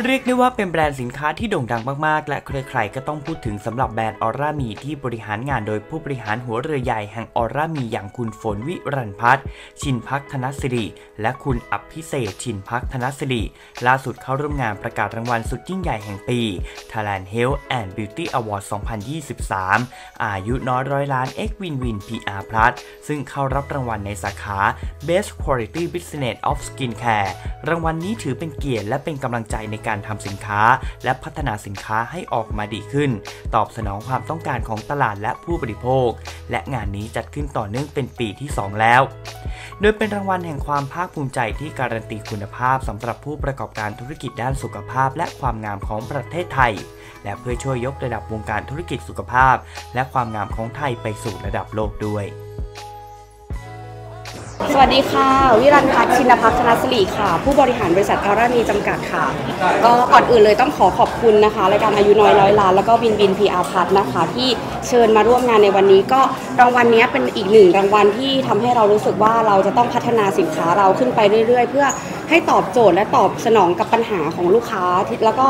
เรียกได้ว่าเป็นแบรนด์สินค้าที่โด่งดังมาก ๆ และใครๆก็ต้องพูดถึงสำหรับแบรนด์ออร่ามีที่บริหารงานโดยผู้บริหารหัวเรือใหญ่แห่งออร่ามีอย่างคุณฝนวิรันพัฒน์ชินพักธนสิริ และคุณอภิเศษชินพักธนสิริ ล่าสุดเข้าร่วมงานประกาศรางวัลสุดยิ่งใหญ่แห่งปี Thailand Health and Beauty Award 2023 อายุน้อยร้อยล้าน X Win Win PR Plus ซึ่งเข้ารับรางวัลในสาขา Best Quality Business of Skincare รางวัลนี้ถือเป็นเกียรติและเป็นกำลังใจในการทำสินค้า และพัฒนาสินค้าให้ออกมาดีขึ้น ตอบสนองความต้องการของตลาดและผู้บริโภค และงานนี้จัดขึ้นต่อเนื่องเป็นปีที่ 2 แล้ว โดยเป็นรางวัลแห่งความภาคภูมิใจที่การันตีคุณภาพสำหรับผู้ประกอบการธุรกิจด้านสุขภาพ และความงามของประเทศไทย และเพื่อช่วยยกระดับวงการธุรกิจสุขภาพ และความงามของไทยไปสู่ระดับโลกด้วย สวัสดีค่ะ วิรันพัฒชินพัฒนสิริค่ะ ผู้บริหารบริษัทอารามีจำกัดค่ะ ก็ก่อนอื่นเลยต้องขอขอบคุณนะคะรายการอายุน้อยร้อยล้านแล้วก็บินบินพีอาพัฒนะคะ ที่เชิญมาร่วมงานในวันนี้ ก็รางวัลนี้เป็นอีกหนึ่งรางวัลที่ทำให้เรารู้สึกว่าเราจะต้องพัฒนาสินค้าเราขึ้นไปเรื่อย ๆ เพื่อ ให้ตอบโจทย์และตอบสนองกับปัญหาของลูกค้าแล้วก็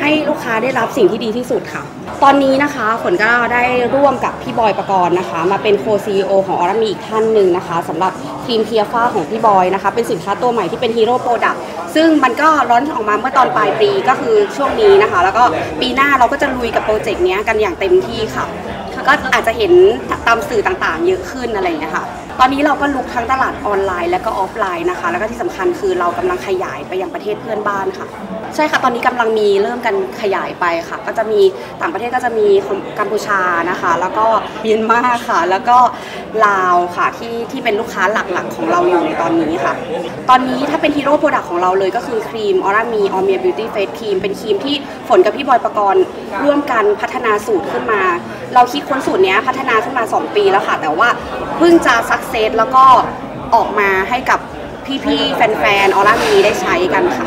ให้ลูกค้าได้รับสิ่งที่ดีที่สุดค่ะ ตอนนี้นะคะฝนก็ได้ร่วมกับพี่บอยประกรณ์นะคะ มาเป็น co-CEO ของ AURAME อีกท่านหนึ่งนะคะสำหรับครีมเทียฟ้าของพี่บอยนะคะ เป็นสินค้าตัวใหม่ที่เป็น hero product ซึ่งมันก็ launch ออกมาเมื่อตอนปลายปีก็คือช่วงนี้นะคะ แล้วก็ปีหน้าเราก็จะลุยกับ project นี้กันอย่างเต็มที่ค่ะ ก็อาจจะเห็นตามสื่อต่างๆ เยอะขึ้นอะไรอย่างเงี้ยค่ะ ตอนนี้เราก็ลุยทั้งตลาดออนไลน์และก็ออฟไลน์นะคะ แล้วก็ที่สำคัญคือเรากำลังขยายไปยังประเทศเพื่อนบ้านค่ะ ใช่ค่ะ ตอนนี้กำลังมีเริ่มกันขยายไปค่ะ ก็จะมีต่างประเทศก็จะมีกัมพูชานะคะ แล้วก็เมียนมาค่ะ แล้วก็ ลาวค่ะที่ที่เป็นลูกค้าหลักๆ ของเราอยู่ในตอนนี้ค่ะ ตอนนี้ถ้าเป็น hero product ของเราเลยก็คือครีม AURAME AURAME beauty face cream เป็นครีมที่ฝนกับพี่บอยประกรณ์ร่วมกันพัฒนาสูตรขึ้นมา เราคิดค้นสูตรนี้พัฒนาขึ้นมา 2 ปีแล้วค่ะ แต่ว่าเพิ่งจะ success แล้วก็ออกมาให้กับพี่ๆแฟนๆ AURAME ได้ใช้กันค่ะ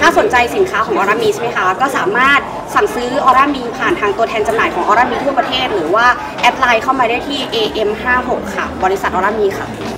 ถ้าสนใจสินค้าของออร่ามีใช่ไหมคะ ก็สามารถสั่งซื้อออร่ามีผ่านทางตัวแทนจำหน่ายของออร่ามีทั่วประเทศ หรือว่าแอดไลน์เข้ามาได้ที่ AM56 ค่ะ บริษัทออร่ามีค่ะ